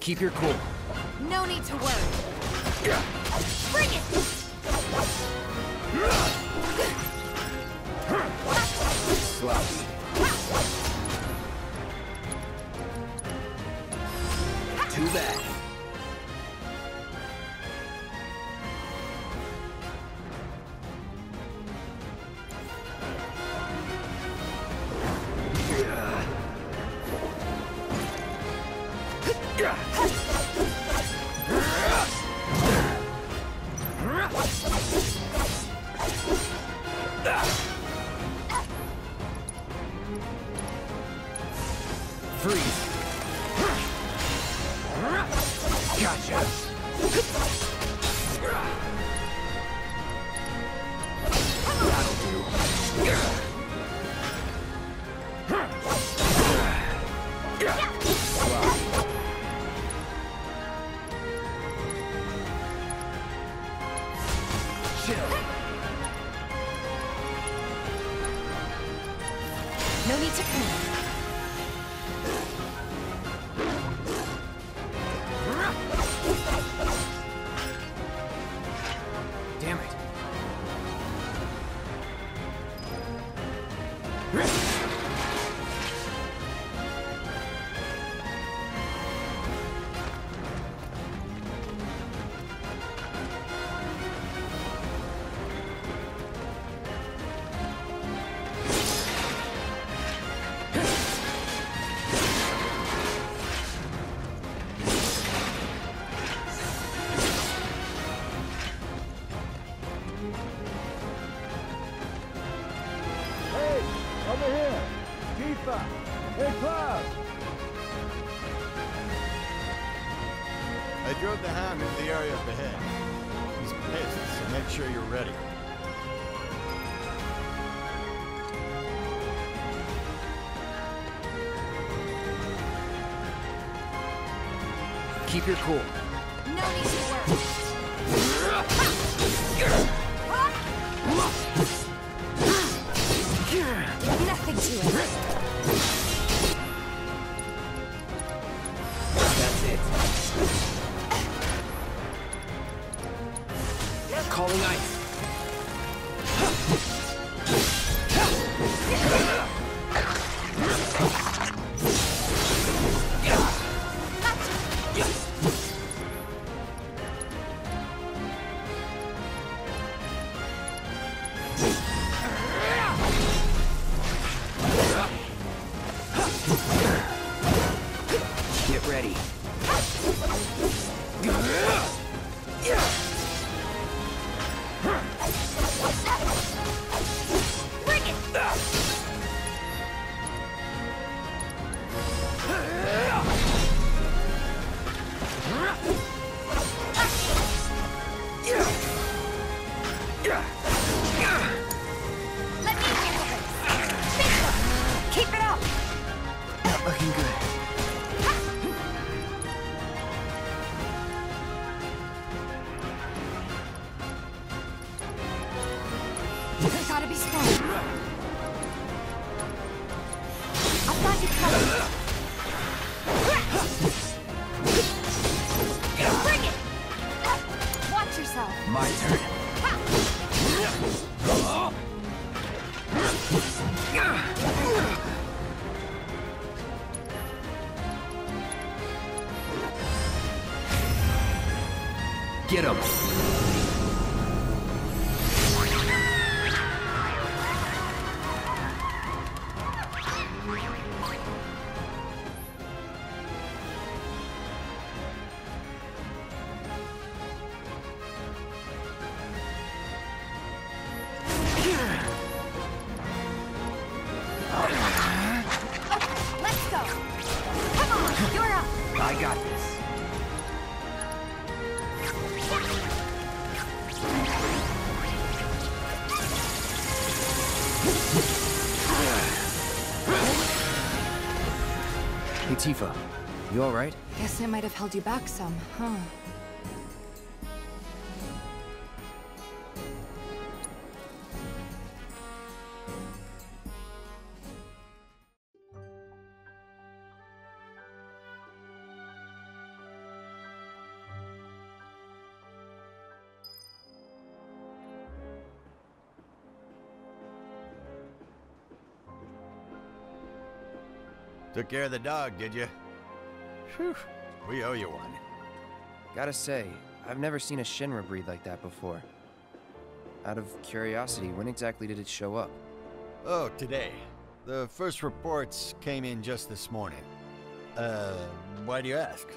Keep your cool. No need to worry. Bring it! Freeze. Gotcha. Over here! Tifa! Hey, Cloud! I drove the hound into the area up ahead. He's pissed, so make sure you're ready. Keep your cool. No need to worry. Huh. Tifa. You alright? Guess I might have held you back some, huh? Care of the dog, did you? Phew. We owe you one. Gotta say, I've never seen a Shinra breed like that before. Out of curiosity, when exactly did it show up? Oh, today. The first reports came in just this morning. Uh, why do you ask?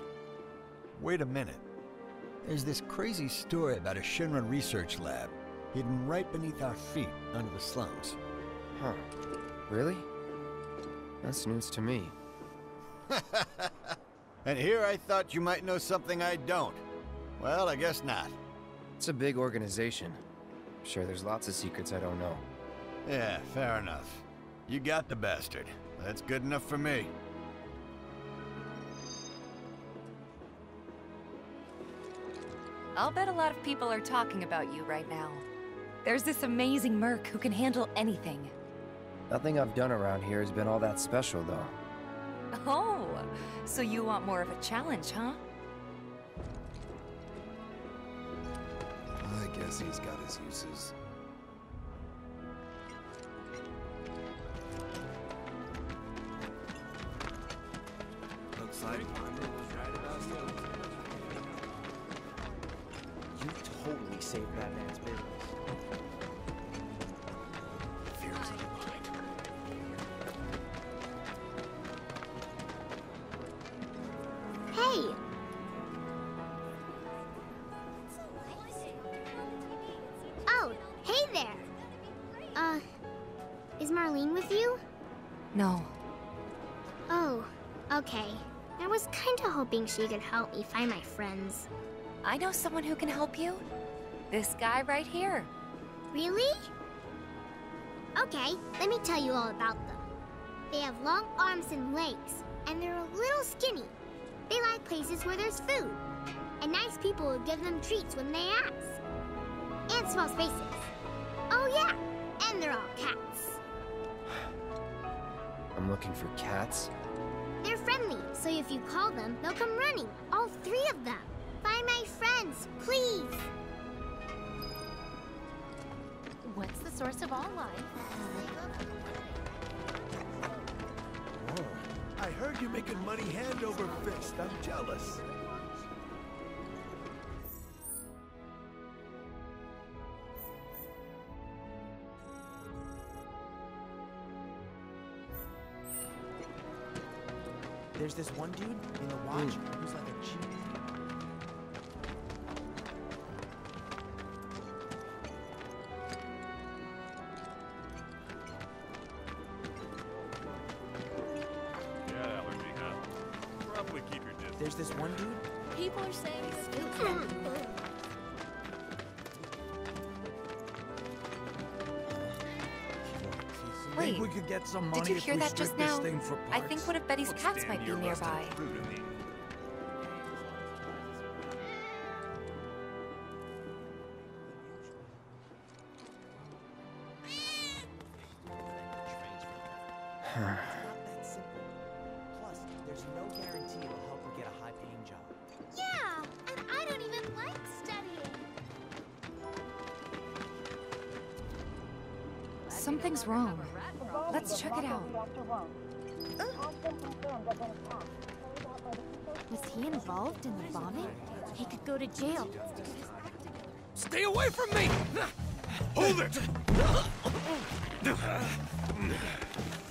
Wait a minute. There's this crazy story about a Shinra research lab hidden right beneath our feet under the slums. Huh. Really? That's news to me. And here I thought you might know something I don't. Well, I guess not. It's a big organization. Sure, there's lots of secrets I don't know. Yeah, fair enough. You got the bastard. That's good enough for me. I'll bet a lot of people are talking about you right now. There's this amazing merc who can handle anything. Nothing I've done around here has been all that special, though. Oh, so you want more of a challenge, huh? I guess he's got his uses. No. Oh, okay. I was kinda hoping she could help me find my friends. I know someone who can help you. This guy right here. Really? Okay, let me tell you all about them. They have long arms and legs, and they're a little skinny. They like places where there's food, and nice people will give them treats when they ask. And small spaces. Oh yeah, and they're all cats. I'm looking for cats? They're friendly, so if you call them, they'll come running. All three of them. Find my friends, please. What's the source of all life? Whoa. I heard you're making money hand over fist. I'm jealous. There's this one dude in the watch hmm. who's like a genius. Hear that just now? I think one of Betty's Looks cats might be nearby.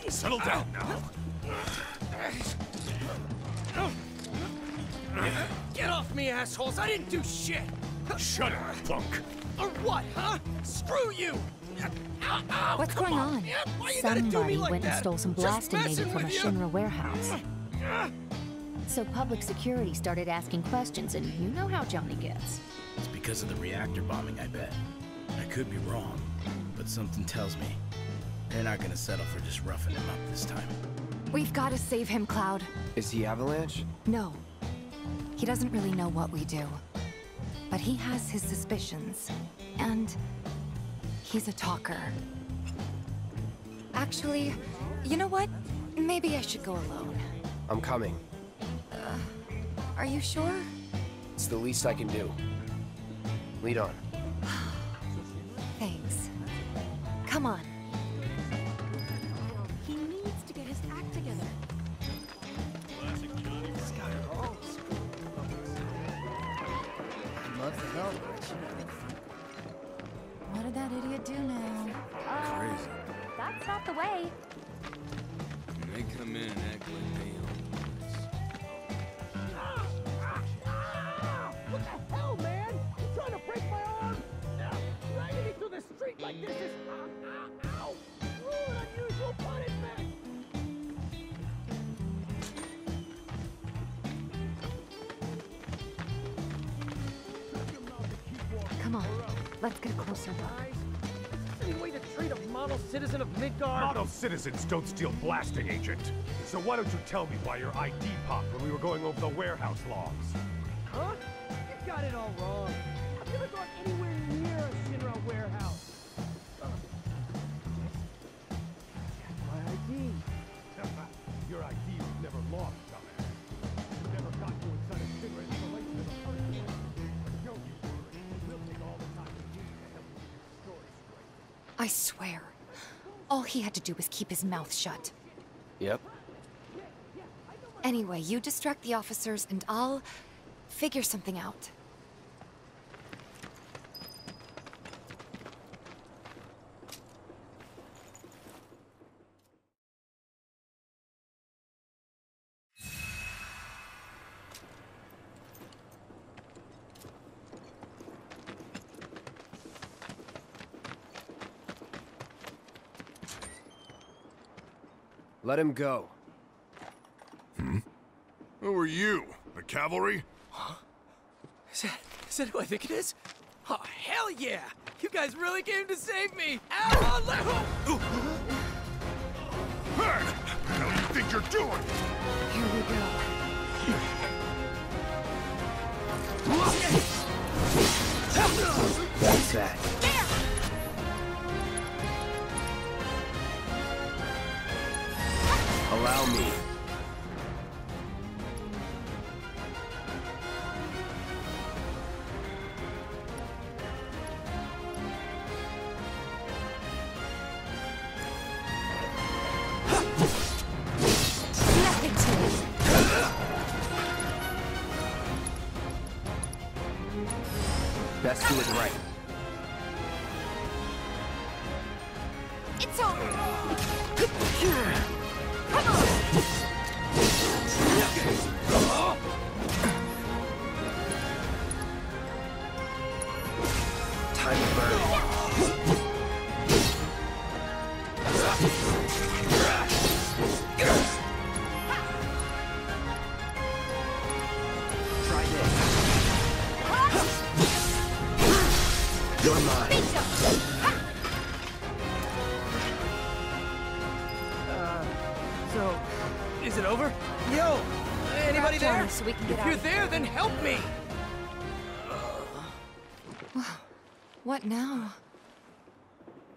Settle down now. Get off me, assholes! I didn't do shit! Shut up, punk! Or what, huh? Screw you! Ow, ow, What's going on? Why you gotta do me Somebody like went and stole some blasting messing data from a you. Shinra warehouse. So public security started asking questions, and you know how Johnny gets. It's because of the reactor bombing, I bet. I could be wrong, but something tells me they're not gonna settle for just roughing him up this time. We've got to save him, Cloud. Is he Avalanche? No. He doesn't really know what we do. But he has his suspicions. And he's a talker. Actually, you know what? Maybe I should go alone. I'm coming. Uh, are you sure? It's the least I can do. Lead on. Thanks. Come on. Do now? Crazy. Um, that's not the way. They come in and act like they own this. What the hell, man? You trying to break my arm? Dragging me through the street like this is ow, ow, ow. Ooh, an unusual punishment. Come on. Let's get a closer look. Model citizen of Midgar? Model citizens don't steal blasting agent. So why don't you tell me why your ID popped when we were going over the warehouse logs? Huh? You got it all wrong. All he had to do is keep his mouth shut. Yep. Anyway, you distract the officers and I'll figure something out. Let him go. Hmm? Who are you? The cavalry? Huh? Is that, is that who I think it is? Oh, hell yeah! You guys really came to save me! Ow! oh, Hey! What do you think you're doing? Here we go. That's that. Allow me. Do it right. It's over. Time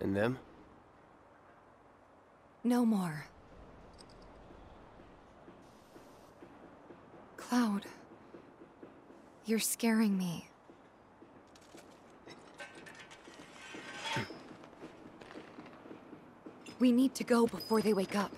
And them? No more. Cloud. You're scaring me. We need to go before they wake up.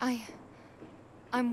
I... I'm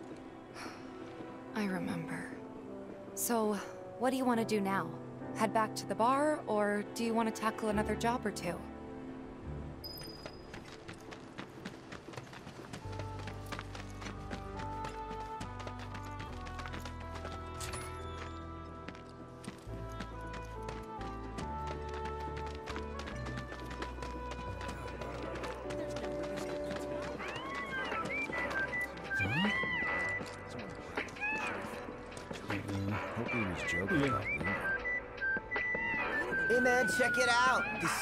I remember. So, what do you want to do now? Head back to the bar, or do you want to tackle another job or two?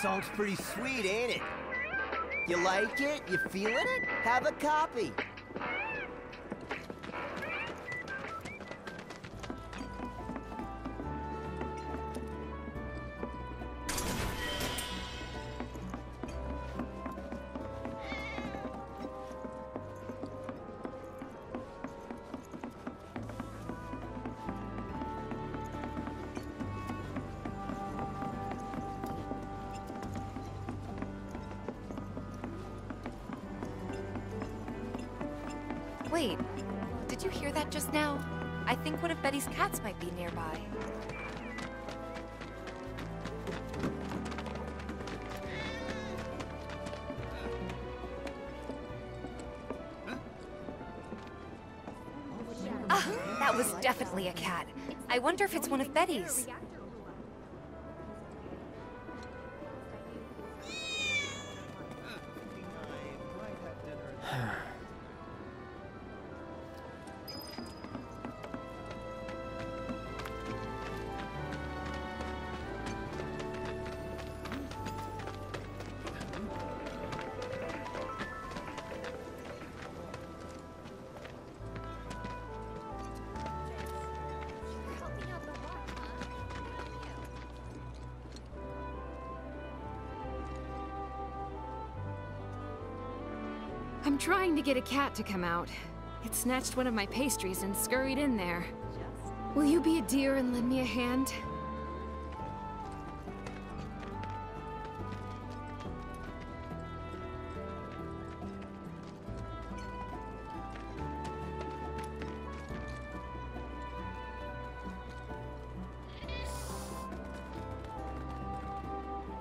Song's pretty sweet, ain't it? You like it? You feeling it? Have a copy. Wait, did you hear that just now? I think one of Betty's cats might be nearby. Ah, that was definitely a cat. I wonder if it's one of Betty's. To get a cat to come out. It snatched one of my pastries and scurried in there. Will you be a dear and lend me a hand?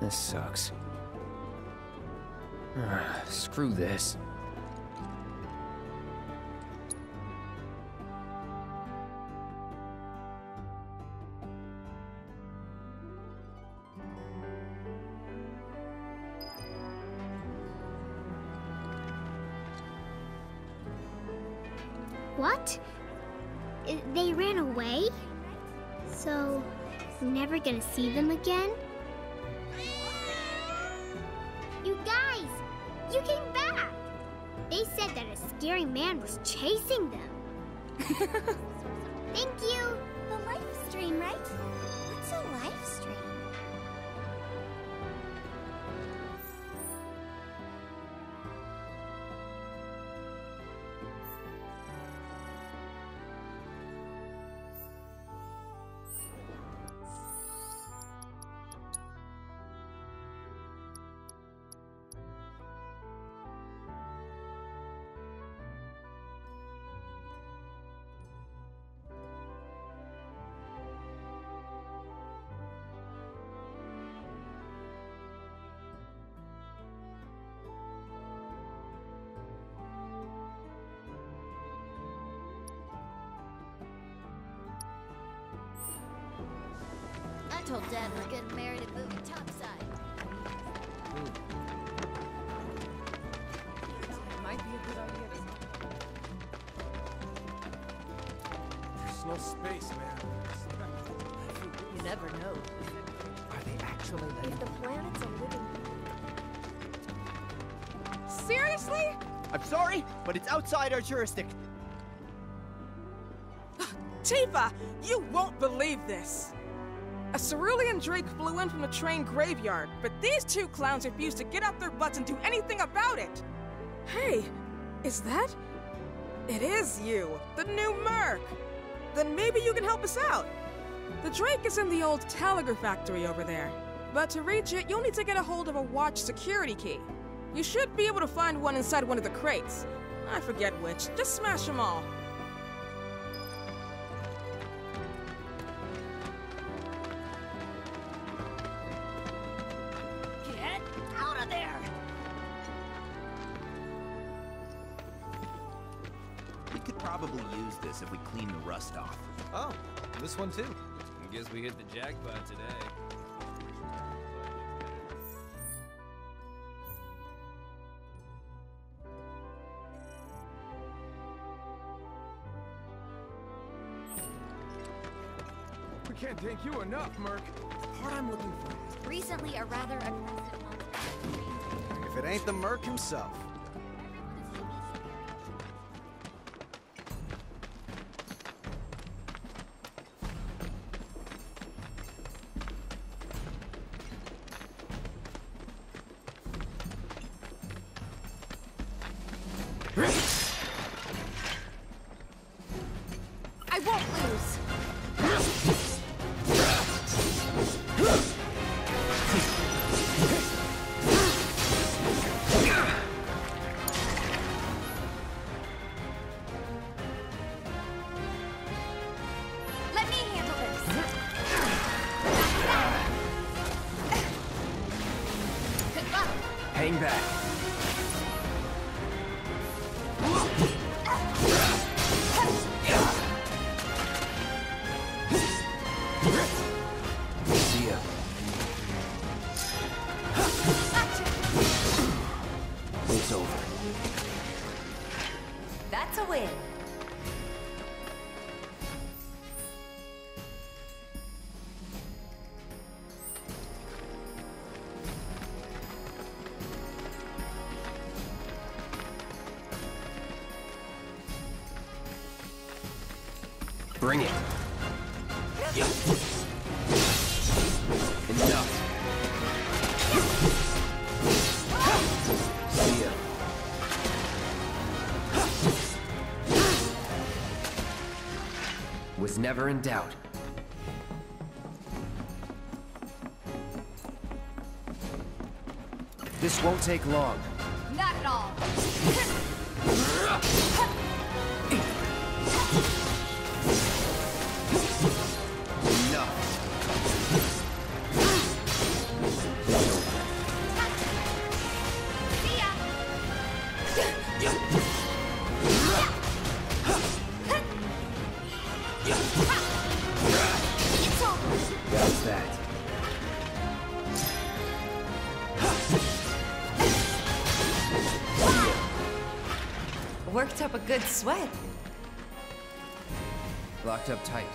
This sucks. Ah, Screw this. Told Dad we're getting married and moving topside. Might be a good idea There's no space, man. You never know. Are they actually If the planet's a living Seriously? I'm sorry, but it's outside our jurisdiction. Tifa, you won't believe this. Cerulean drake flew in from the train graveyard, but these two clowns refused to get off their butts and do anything about it. Hey, is that? It is you, the new Merc. Then maybe you can help us out. The Drake is in the old telegraph factory over there. But to reach it, you'll need to get a hold of a watch security key. You should be able to find one inside one of the crates. I forget which. Just smash them all. This one too. I Guess we hit the jackpot today. We can't thank you enough, Merc. The part I'm looking for. Recently, a rather aggressive monster. If it ain't the Merc himself. I It. Enough. Was never in doubt. This won't take long. Not at all. sweat. Locked up tight.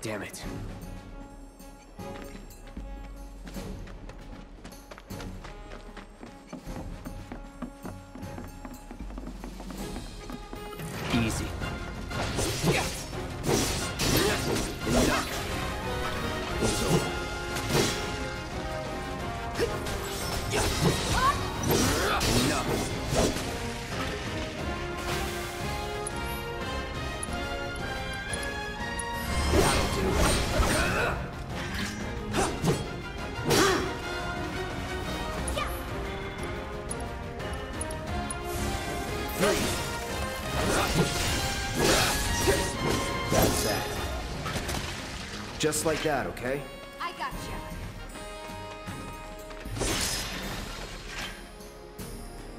Damn it. just like that, okay? I got you.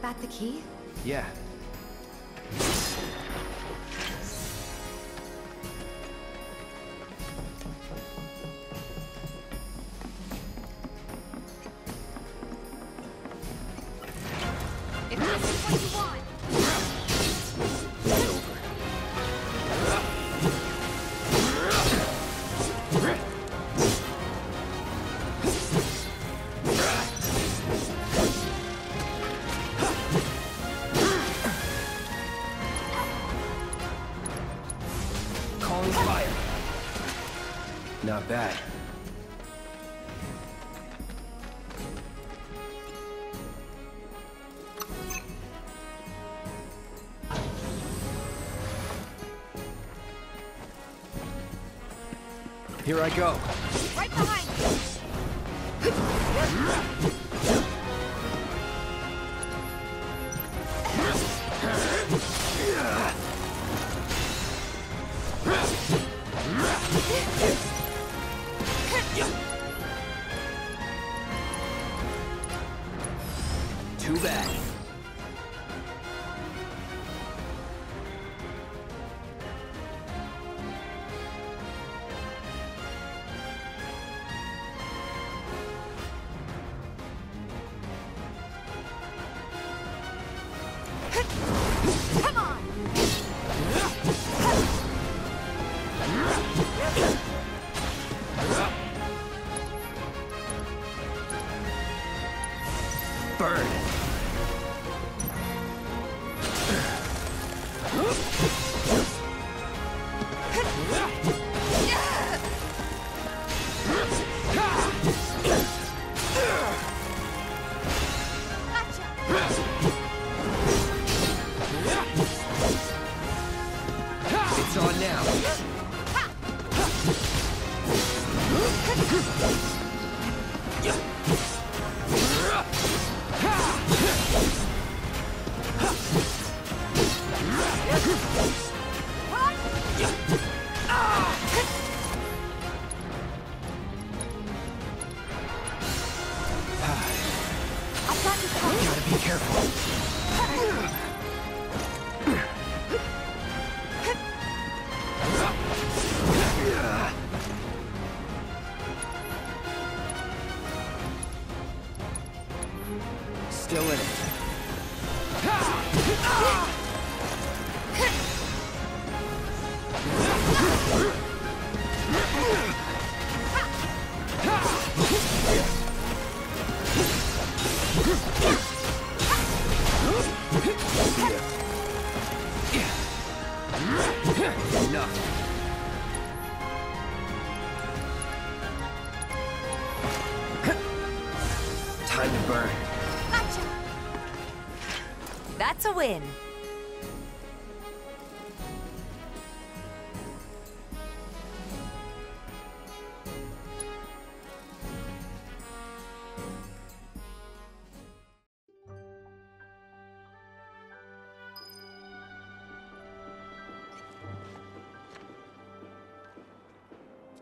That the key? Yeah. Bad. Here I go. Too bad. Win.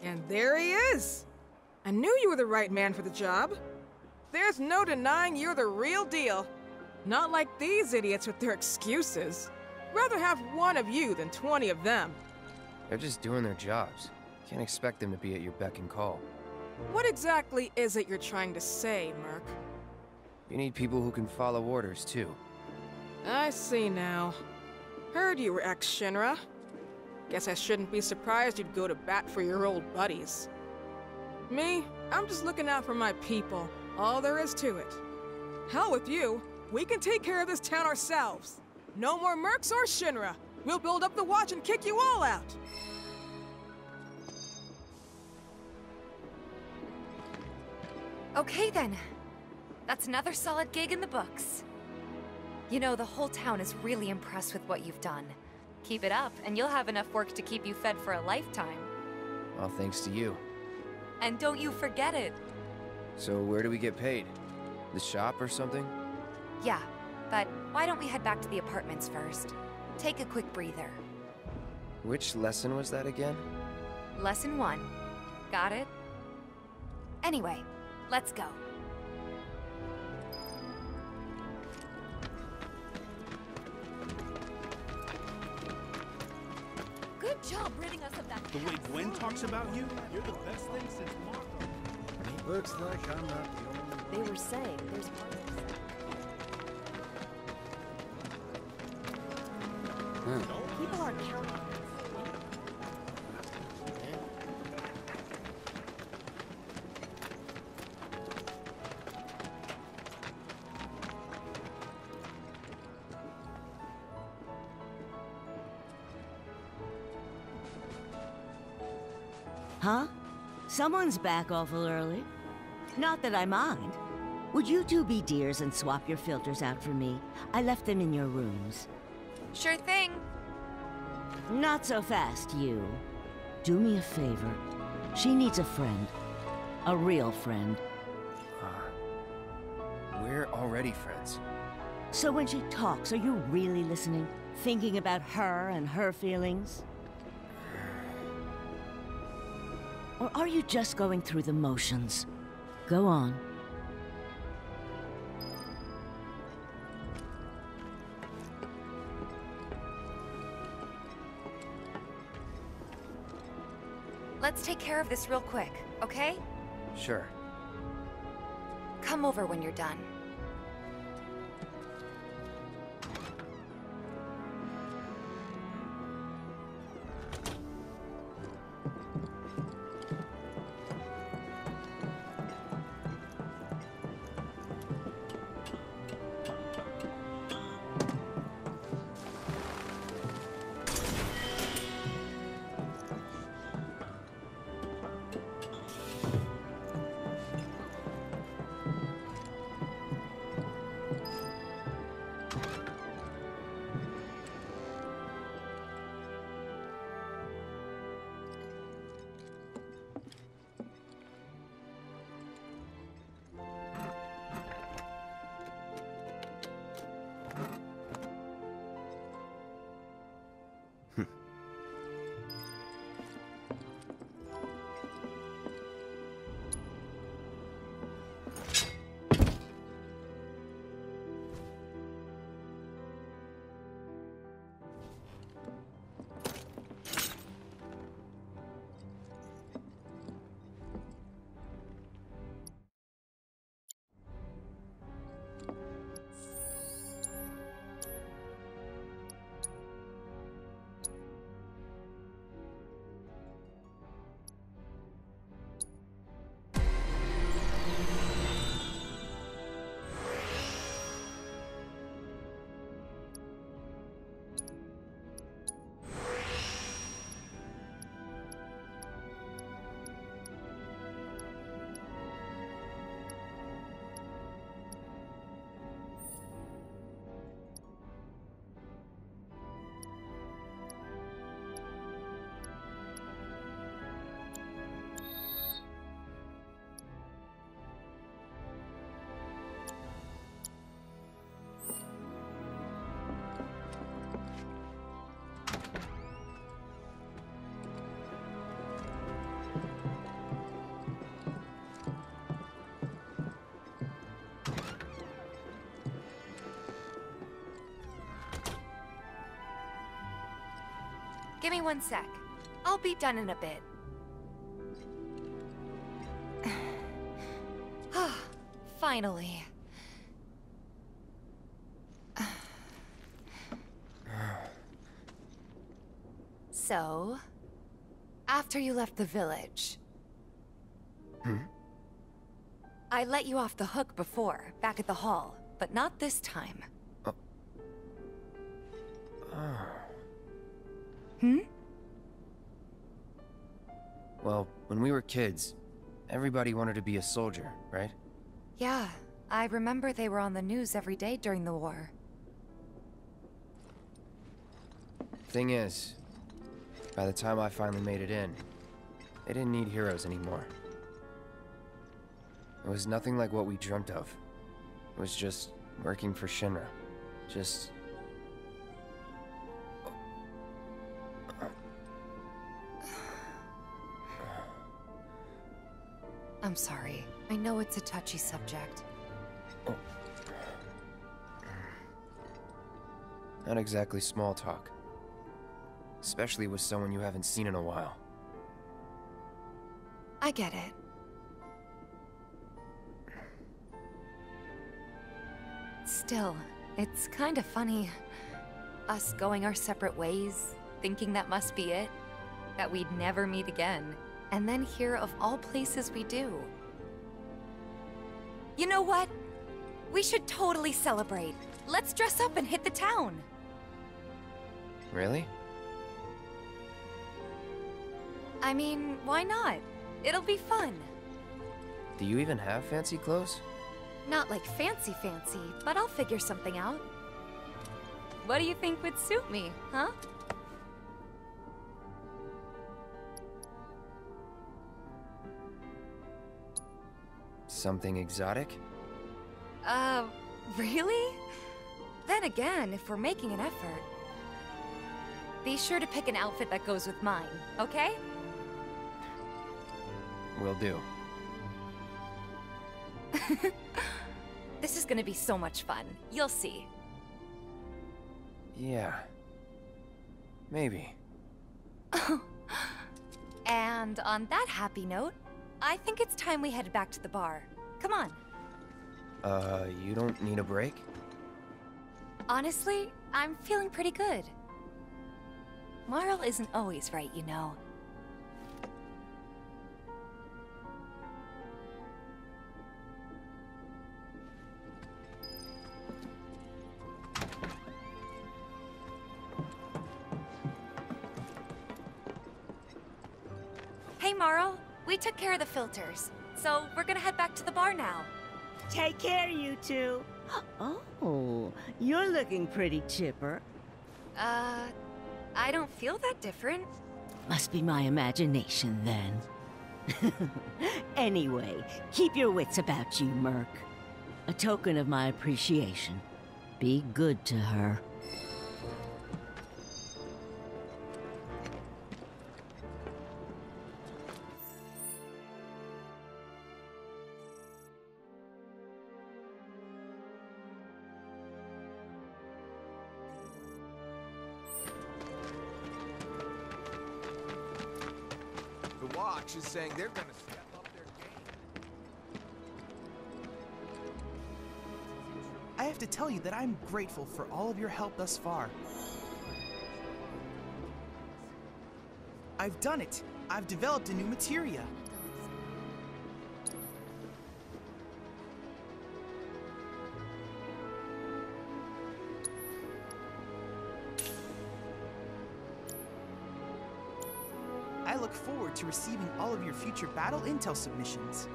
And there he is! I knew you were the right man for the job. There's no denying you're the real deal. Not like these idiots with their excuses. Rather have one of you than 20 of them. They're just doing their jobs. Can't expect them to be at your beck and call. What exactly is it you're trying to say, Merc? You need people who can follow orders, too. I see now. Heard you were ex-Shinra. Guess I shouldn't be surprised you'd go to bat for your old buddies. Me, I'm just looking out for my people. All there is to it. Hell with you. We can take care of this town ourselves. No more mercs or Shinra. We'll build up the watch and kick you all out. Okay then. That's another solid gig in the books. You know, the whole town is really impressed with what you've done. Keep it up, and you'll have enough work to keep you fed for a lifetime. All thanks to you. And don't you forget it. So where do we get paid? The shop or something? Yeah, but why don't we head back to the apartments first? Take a quick breather. Which lesson was that again? Lesson one. Got it? Anyway, let's go. Good job ridding us of that. The way Gwen talks about you, you're the best thing since Marco. Looks like I'm not the only one. They were saying there's one. People are counting. Huh? Someone's back awful early. Not that I mind. Would you two be dears and swap your filters out for me? I left them in your rooms. Sure thing. Not so fast, you. Do me a favor. She needs a friend. A real friend. Uh, we're already friends. So when she talks, are you really listening? Thinking about her and her feelings? Or are you just going through the motions? Go on. Let's take care of this real quick, okay? Sure. Come over when you're done. Give me one sec. I'll be done in a bit. Finally. So, after you left the village, Hmm? I let you off the hook before, back at the hall, but not this time. Hmm? Well, when we were kids, everybody wanted to be a soldier, right? Yeah, I remember they were on the news every day during the war. Thing is, by the time I finally made it in, they didn't need heroes anymore. It was nothing like what we dreamt of. It was just working for Shinra. Just sorry. I know it's a touchy subject. Oh. not exactly small talk. especially with someone you haven't seen in a while. I get it. Still, it's kind of funny. Us going our separate ways, thinking that must be it, that we'd never meet again, and then here of all places we do. You know what? We should totally celebrate. Let's dress up and hit the town. Really? I mean, why not? It'll be fun. Do you even have fancy clothes? Not like fancy fancy, but I'll figure something out. What do you think would suit me, huh? Something exotic? Uh, really? Then again, if we're making an effort, be sure to pick an outfit that goes with mine, okay? Will do. This is gonna be so much fun. You'll see. Yeah. Maybe. And on that happy note, I think it's time we headed back to the bar. Come on. Uh, you don't need a break? Honestly, I'm feeling pretty good. Marle isn't always right, you know. We took care of the filters, so we're gonna head back to the bar now. Take care, you two. Oh, you're looking pretty chipper. Uh, I don't feel that different. Must be my imagination then. anyway, keep your wits about you, Merc. A token of my appreciation. Be good to her. Saying they're gonna step up their game. I have to tell you that I'm grateful for all of your help thus far. I've done it. I've developed a new materia. To receiving all of your future battle intel submissions.